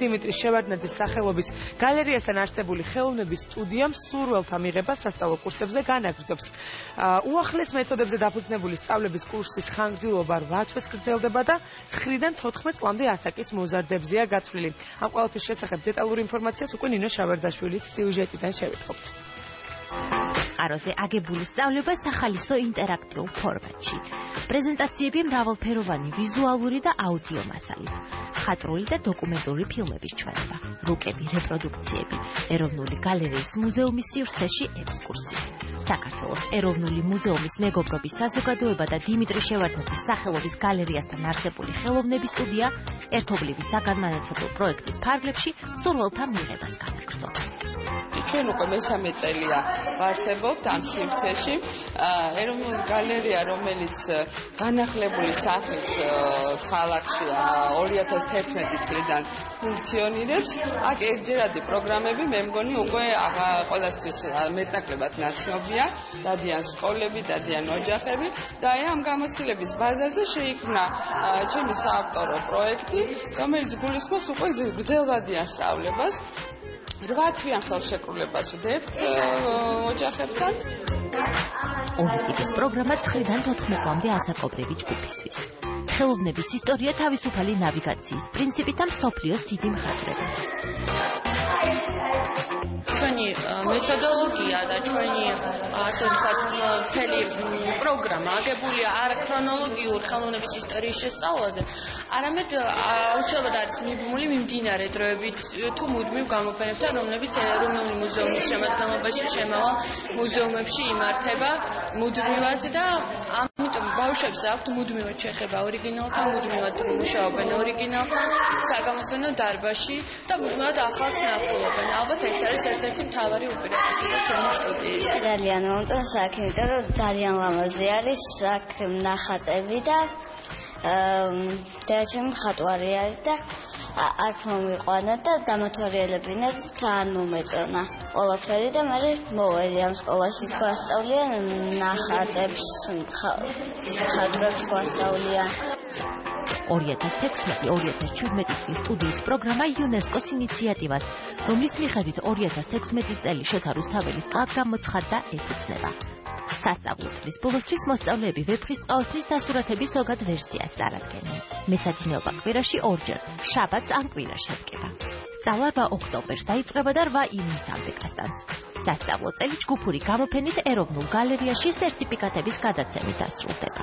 დიმიტრი შევარდნაძის სახელობის გალერეასთან არსებული ხელოვნების სტუდიამ სურველთა მიღება სასწავლო კურსებზე განაგრძობს. უახლეს მეთოდებზე დაფუძნებული სწავლების კურსის ხანგრძლივობა 8 თვეს გრძელდება და 9-დან 14 წლამდე ასაკის მოზარდებზეა გათვლილი. ამ ყველაფრის შესახებ დეტალური ინფორმაციას უკვე ნინო შავარდაშვილის სიუჟეტიდან შევეთხოვთ. წყაროზე აგებული სწავლება სახალისო ინტერაქტიულ ფორმატში. პრეზენტაციები მრავალფეროვანი ვიზუალური და აუდიო მასალით. ხატრული და დოკუმენტური ფილმების ჩვენება, რუკები, რეპროდუქციები, ეროვნული გალერეის მუზეუმის სივრცეში ექსკურსია. საქართველოს ეროვნული მუზეუმის მეგობრობის საზოგადოება და დიმიტრი შევარდნაძის სახელობის გალერეასთან არსებული ხელოვნების სტუდია ერთობლივი საგანმანათლებლო პროექტის ფარგლებში სურვილთა მიღებას განაგრძობს. ჩვენ უკვე მესამე წელია ვარსებობთ ამ სივრცეში. ეროვნული გალერეა, რომელიც განახლებული სახით ხალხში 2011 წლიდან ფუნქციონირებს, აქ ერთჯერადი პროგრამები მე მგონი უკვე ყველასთვის მეტნაკლებად ნაცნობია, დადიან სკოლები, დადიან ოჯახები და აი ამ გამოცდილების ბაზაზე შეიქმნა ჩემი საავტორო პროექტი, რომელიც გულისხმობს უკვე გრძელვადიან სწავლებას. 8 თვიან ხელშეკრულებას ვდებთ ოჯახებთან. ორი ტიპის პროგრამა 9-დან 14 წლამდე ასაკობრივი ჯგუფისთვის. ხელოვნების ისტორია თავისუფალი ნავიგაციის პრინციპით ამ სოფლიოს დიდი მხატვრები. ჩვენი მეთოდოლოგია და ჩვენი ასე ვთქვათ მთელი პროგრამა აგებულია არ ქრონოლოგიურ ხელოვნების ისტორიის შესწავლაზე, არამედ აუცილებლად არის მიბმული მიმდინარე დროებით თუ მუდმივ გამოფენებთან, რომლებიც ეროვნული მუზეუმის შემადგენლობაში შემავალ მუზეუმებში იმართება მუდმივად და ამიტომ ბავშვებს აქვთ მუდმივად შეხება ორიგინალთან, მუდმივად მუშაობენ ორიგინალთან საგამოფენო დარბაზში და მუდმივად ახალს ნახულობენ. ალბათ ეს არის ერთ-ერთი მთავარი უპირატესობა ჩვენი სტუდიის. ძალიან მომწონს აქ, იმიტომ რომ ძალიან ლამაზი არის აქ ნახატები და და ჩემი ხატვარი არის და აქ მომიყვანა და დამათვალიერებინა ძალიან მომეწონა ყველაფერი და მე მოვედი ამ სკოლაში გვასწავლიან ნახატებს ხატრებს გვასწავლიან 2016-2017 წლის სტუდიის პროგრამა იუნესკოს ინიციატივას, რომლის მიხედვით 2016 წელი შოთარუსთაველის წლად გამოცხადდა ეკუთვნება. სასწავლო წლის ბოლოსთვის მოსწავლეები ვეფხის ყავსის დასურათების ზოგად ვერსიას წარადგენენ. მეცადინეობა კვირაში ორჯერ, შაბათს ან კვირაში შედგება. სწავლა 8 ოქტომბერს დაიწყება და 8 ივნისამდე გასტანს. სასწავლო წელი ჯგუფური გამოფენით ეროვნულ გალერეაში სერტიფიკატების გადაცემით დასრულდება.